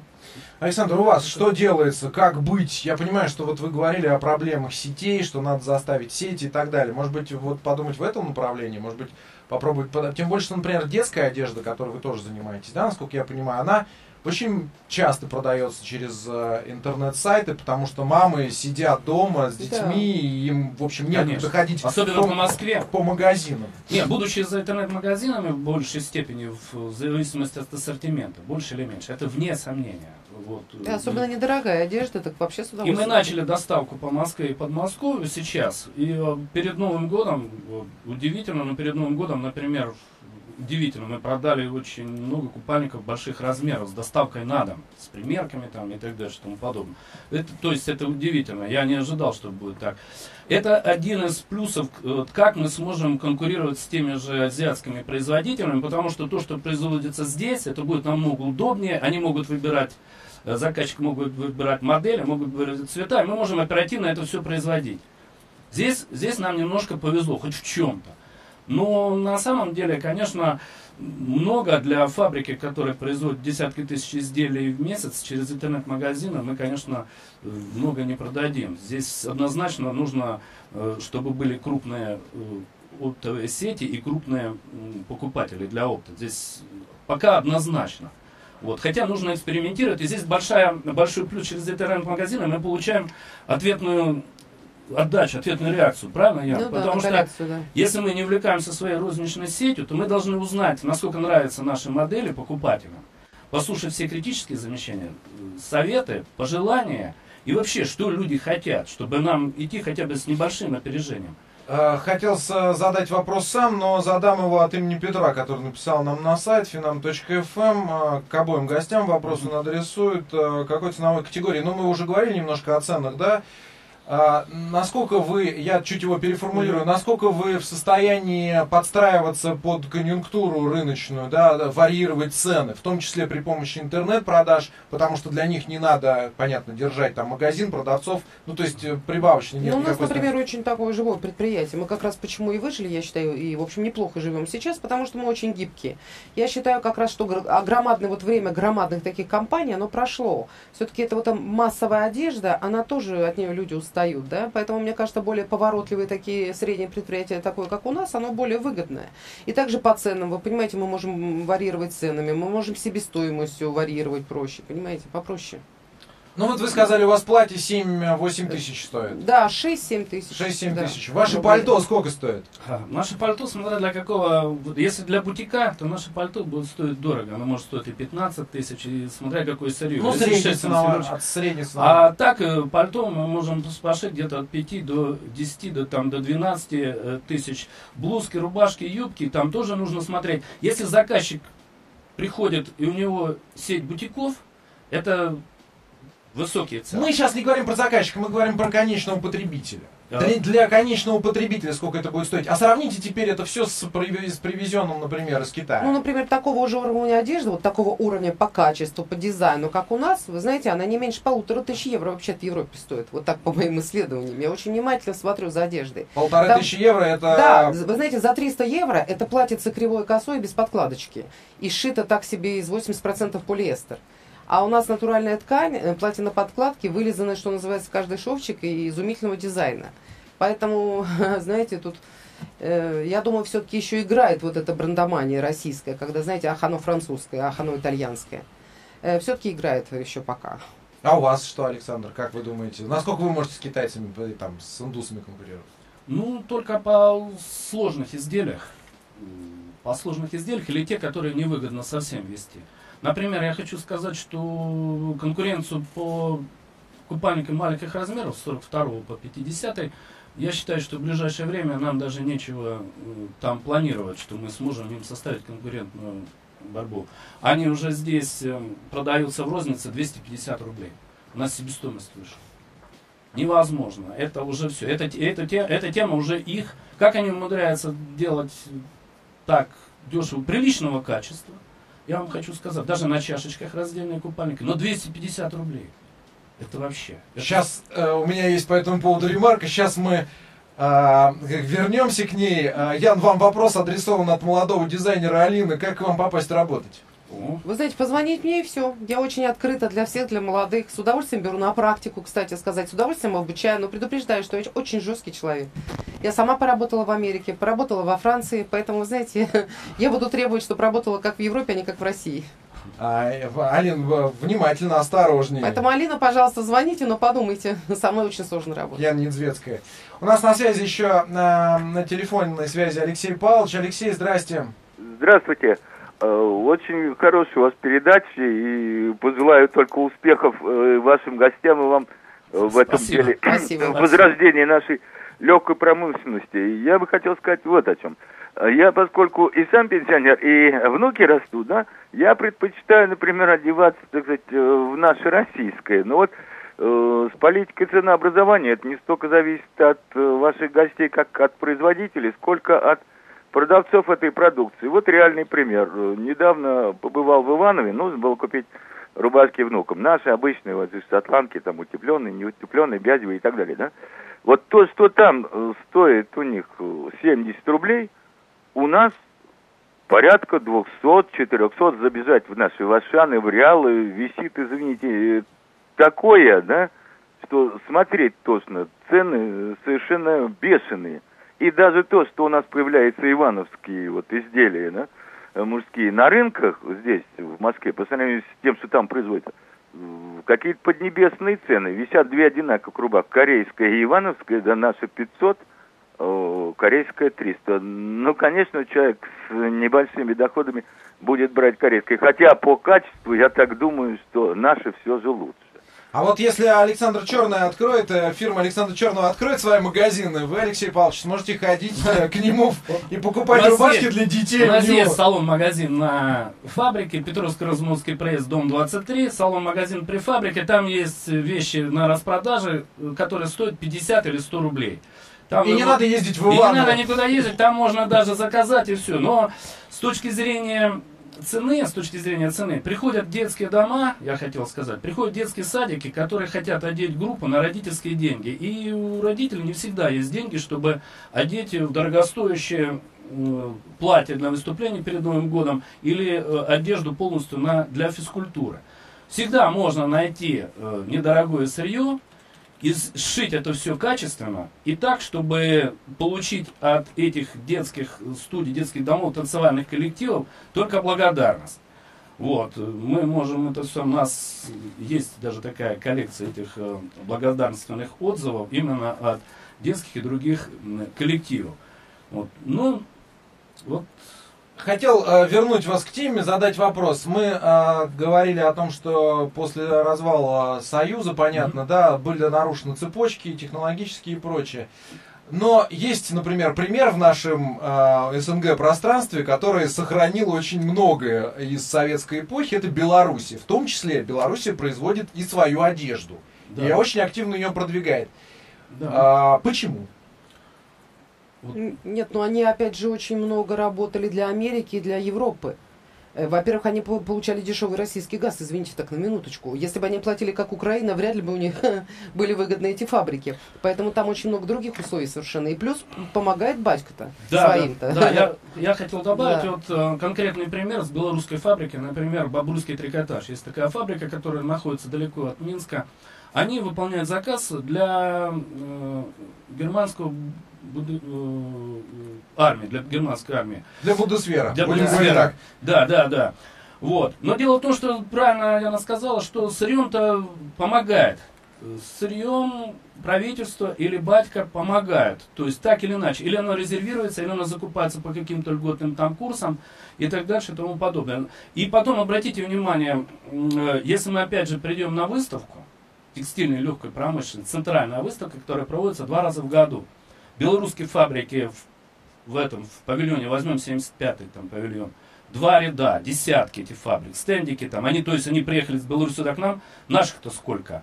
Александр, у вас что делается? Как быть? Я понимаю, что вот вы говорили о проблемах сетей, что надо заставить сети и так далее. Может быть, вот подумать в этом направлении? Может быть, попробовать... Тем больше, что, например, детская одежда, которой вы тоже занимаетесь, да, насколько я понимаю, она очень часто продается через э, интернет-сайты, потому что мамы сидят дома с детьми, Да. и им, в общем, некуда Конечно. ходить Особенно по, по Москве. по магазинам. Нет, будучи за интернет-магазинами в большей степени, в зависимости от ассортимента, больше или меньше, это вне сомнения. Вот. Да, особенно недорогая одежда, так вообще с И мы начали доставку по Москве и Подмосковью сейчас. И э, перед Новым годом, удивительно, но перед Новым годом, например, удивительно, мы продали очень много купальников больших размеров с доставкой на дом, с примерками там и так далее, и тому подобное. Это, то есть это удивительно, я не ожидал, что будет так. Это один из плюсов, как мы сможем конкурировать с теми же азиатскими производителями, потому что то, что производится здесь, это будет намного удобнее, они могут выбирать Э, Заказчик могут выбирать модели, могут выбирать цвета, и мы можем оперативно это все производить. Здесь, здесь нам немножко повезло, хоть в чем-то. Но на самом деле, конечно, много для фабрики, которая производит десятки тысяч изделий в месяц через интернет-магазины, мы, конечно, много не продадим. Здесь однозначно нужно, э, чтобы были крупные э, оптовые сети и крупные покупатели для опта. Здесь пока однозначно. Вот. Хотя нужно экспериментировать. И здесь большая, большой плюс через интернет-магазины мы получаем ответную отдачу, ответную реакцию. Правильно, Ян? Ну да, Потому на что коллекцию, да. если мы не увлекаемся своей розничной сетью, то мы должны узнать, насколько нравятся наши модели покупателям, послушать все критические замечания, э, советы, пожелания и вообще, что люди хотят, чтобы нам идти хотя бы с небольшим опережением. Э, Хотел с- задать вопрос сам, но задам его от имени Петра, который написал нам на сайт finam.fm. Э, К обоим гостям вопрос он адресует. Э, Какой ценовой категории? Ну, мы уже говорили немножко о ценах, да? А, Насколько вы, я чуть его переформулирую, насколько вы в состоянии подстраиваться под конъюнктуру рыночную, да, варьировать цены, в том числе при помощи интернет-продаж, потому что для них не надо, понятно, держать там магазин, продавцов, ну то есть э, прибавочный нет Ну, у нас, например, очень такое живое предприятие. Мы как раз почему и выжили, я считаю, и, в общем, неплохо живем сейчас, потому что мы очень гибкие. Я считаю как раз, что а громадное вот время громадных таких компаний, оно прошло. Все-таки это вот массовая одежда, она тоже от нее люди устают, да, поэтому, мне кажется, более поворотливые такие средние предприятия, такое, как у нас, оно более выгодное. И также по ценам, вы понимаете, мы можем варьировать ценами, мы можем себестоимостью варьировать проще, понимаете, попроще. Ну вот вы сказали, у вас платье 7-8 тысяч стоит. Да, 6-7 тысяч. 6-7 да. тысяч. Ваше Рублей. пальто сколько стоит? А, Наше пальто, смотря для какого, если для бутика, то наше пальто будет стоить дорого. Оно может стоить и 15 тысяч, и смотря какой сырье. Ну, средний от средней. А так э, пальто мы можем пошить где-то от 5 до 10, до, там, до 12 э, тысяч. Блузки, рубашки, юбки, там тоже нужно смотреть. Если заказчик приходит и у него сеть бутиков, это высокие цены. Мы сейчас не говорим про заказчика, мы говорим про конечного потребителя. Да. Для, для конечного потребителя сколько это будет стоить? А сравните теперь это все с, привез- с привезенным, например, из Китая. Ну, например, такого же уровня одежды, вот такого уровня по качеству, по дизайну, как у нас, вы знаете, она не меньше полутора тысяч евро вообще в Европе стоит. Вот так по моим исследованиям. Я очень внимательно смотрю за одеждой. Полторы там- тысячи евро это... Да, вы знаете, за 300 евро это платьице кривой косой без подкладочки. И сшито так себе из 80% полиэстер. А у нас натуральная ткань, э, платье на подкладке, вылизанное, что называется, каждый шовчик и изумительного дизайна. Поэтому, знаете, тут, э, я думаю, все-таки еще играет вот эта брендомания российская, когда, знаете, ах, оно французское, ах, оно итальянское. все-таки играет еще пока. А у вас что, Александр, как вы думаете? Насколько вы можете с китайцами, э, там, с индусами конкурировать? Ну, только по сложных изделиях. По сложных изделиях или те, которые невыгодно совсем вести. Например, я хочу сказать, что конкуренцию по купальникам маленьких размеров, с 42 по 50, я считаю, что в ближайшее время нам даже нечего э, там планировать, что мы сможем им составить конкурентную борьбу. Они уже здесь э, продаются в рознице 250 рублей. У нас себестоимость выше. Невозможно. Это уже все. Это, это, те- эта тема уже их. Как они умудряются делать так дешево, приличного качества. Я вам хочу сказать, даже на чашечках раздельные купальники, но 250 рублей. Это вообще. Сейчас э, у меня есть по этому поводу ремарка. Сейчас мы э, вернемся к ней. Э, Ян, вам вопрос адресован от молодого дизайнера Алины. Как к вам попасть работать? Вы знаете, позвонить мне и все. Я очень открыта для всех, для молодых. С удовольствием беру на практику, кстати сказать. С удовольствием обучаю, но предупреждаю, что я очень жесткий человек. Я сама поработала в Америке, поработала во Франции, поэтому, вы знаете, я буду требовать, чтобы работала как в Европе, а не как в России. А, Алин, внимательно, осторожнее. Поэтому, Алина, пожалуйста, звоните, но подумайте. Со мной очень сложно работать. Яна Недзветская. У нас на связи еще на, на телефонной связи Алексей Павлович. Алексей, здрасте. Здравствуйте. Э, очень хорошая у вас передача и пожелаю только успехов э, вашим гостям и вам э, в этом Спасибо. деле Спасибо. в возрождении нашей легкой промышленности. Я бы хотел сказать вот о чем. Я, поскольку и сам пенсионер, и внуки растут, да, я предпочитаю, например, одеваться, так сказать, в наше российское. Но вот э, с политикой ценообразования это не столько зависит от э, ваших гостей, как от производителей, сколько от продавцов этой продукции. Вот реальный пример. Недавно побывал в Иванове, нужно было купить рубашки внукам. Наши обычные, вот из шотландки, там утепленные, неутепленные, бязевые и так далее, да. Вот то, что там э, стоит у них 70 рублей, у нас порядка 200-400 забежать в наши Вашаны, в Реалы, висит, извините, такое, да, что смотреть тошно. Цены совершенно бешеные. И даже то, что у нас появляются ивановские вот изделия, да, мужские на рынках здесь, в Москве, по сравнению с тем, что там производится, какие-то поднебесные цены. Висят две одинаковых рубах. Корейская и ивановская, да, наша 500, корейская 300. Ну, конечно, человек с небольшими доходами будет брать корейское. Хотя по качеству, я так думаю, что наше все же лучше. А вот если Александр Черный откроет, э, фирма Александра Черного откроет свои магазины, вы, Алексей Павлович, сможете ходить э, к нему и покупать рубашки для детей. У нас есть салон-магазин на фабрике, Петровско-Размовский проезд, дом 23, салон-магазин при фабрике, там есть вещи на распродаже, которые стоят 50 или 100 рублей. Там и вы... не надо ездить в Иваново. И не надо никуда ездить, там можно даже заказать и все. Но с точки зрения цены, с точки зрения цены, приходят детские дома, я хотел сказать, приходят детские садики, которые хотят одеть группу на родительские деньги. И у родителей не всегда есть деньги, чтобы одеть в дорогостоящее платье для выступления перед Новым годом или э, одежду полностью на, для физкультуры. Всегда можно найти э, недорогое сырье, и сшить это все качественно и так, чтобы получить от этих детских студий, детских домов, танцевальных коллективов только благодарность. Вот, мы можем это все, у нас есть даже такая коллекция этих э, благодарственных отзывов именно от детских и других коллективов. Вот, ну, вот Хотел э, вернуть вас к теме, задать вопрос. Мы э, говорили о том, что после развала Союза, понятно, mm-hmm. да, были нарушены цепочки технологические и прочее. Но есть, например, пример в нашем э, СНГ пространстве, который сохранил очень многое из советской эпохи. Это Беларусь. В том числе Беларусь производит и свою одежду. Да. И очень активно ее продвигает. Да. А, почему? Вот. Нет, ну они опять же очень много работали для Америки и для Европы. Э, во-первых, они получали дешевый российский газ, извините, так на минуточку. Если бы они платили как Украина, вряд ли бы у них были выгодны эти фабрики. Поэтому там очень много других условий совершенно. И плюс помогает батька-то да, своим-то. Да, да я, я хотел добавить да. вот э, конкретный пример с белорусской фабрики, например, Бабруйский трикотаж. Есть такая фабрика, которая находится далеко от Минска. Они выполняют заказ для э, германского э, армии, для германской армии. Для Бундесвера. Для Бундесвера. Да, да, да. Вот. Но дело в том, что правильно Яна сказала, что сырьем-то помогает. Сырьем правительство или батька помогают. То есть так или иначе. Или оно резервируется, или оно закупается по каким-то льготным там курсам и так дальше и тому подобное. И потом обратите внимание, э, если мы опять же придем на выставку, текстильной легкой промышленности, центральная выставка, которая проводится два раза в году белорусские фабрики в, в этом, в павильоне, возьмем 75-й там павильон, два ряда, десятки этих фабрик, стендики там, они, то есть они приехали с Беларуси сюда к нам, наших-то сколько?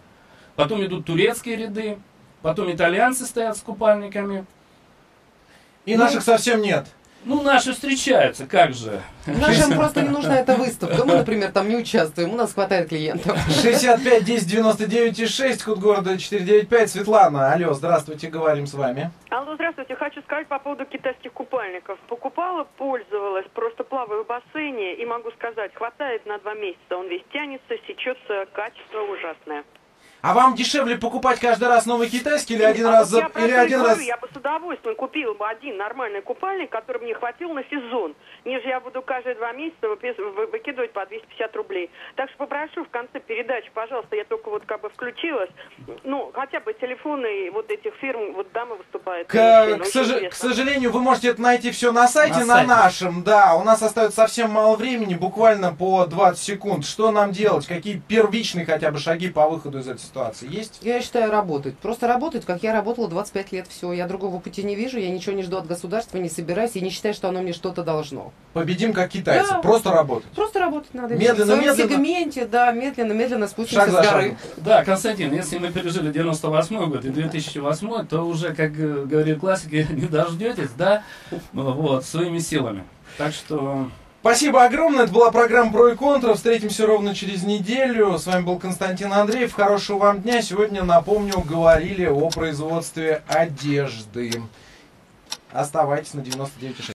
Потом идут турецкие ряды, потом итальянцы стоят с купальниками. И ну, наших совсем нет. Ну, наши встречаются, как же. Нашим просто не нужна эта выставка. Мы, например, там не участвуем, у нас хватает клиентов. 65 10 99 и 6, код города 495. Светлана, алло, здравствуйте, говорим с вами. Алло, здравствуйте. Хочу сказать по поводу китайских купальников. Покупала, пользовалась, просто плаваю в бассейне и могу сказать, хватает на два месяца. Он весь тянется, сечется, качество ужасное. А вам дешевле покупать каждый раз новый китайский или один а раз я или один говорю, раз... Я бы с удовольствием купила бы один нормальный купальник, который мне хватил на сезон. Ниже я буду каждые два месяца выкидывать по 250 рублей. Так что попрошу в конце передачи, пожалуйста, я только вот как бы включилась, ну, хотя бы телефоны вот этих фирм, вот дама выступает. К, к интересно. к сожалению, вы можете это найти все на сайте, На на, сайте. нашем, да. У нас остается совсем мало времени, буквально по 20 секунд. Что нам делать? Какие первичные хотя бы шаги по выходу из этой ситуации есть? Я считаю, работают. Просто работают, как я работала 25 лет, все. Я другого пути не вижу, я ничего не жду от государства, не собираюсь и не считаю, что оно мне что-то должно. Победим как китайцы. Да. Просто работать. Просто работать надо. Медленно, в своем медленно. сегменте, да, медленно, медленно спустимся Шаг с горы. шагом. Да, Константин, если мы пережили 98 год и 2008, то уже, как э, говорит классики, не дождетесь, да, вот, своими силами. Так что Спасибо огромное. Это была программа «Про и контра». Встретимся ровно через неделю. С вами был Константин Андреев. Хорошего вам дня. Сегодня, напомню, говорили о производстве одежды. Оставайтесь на 99,6.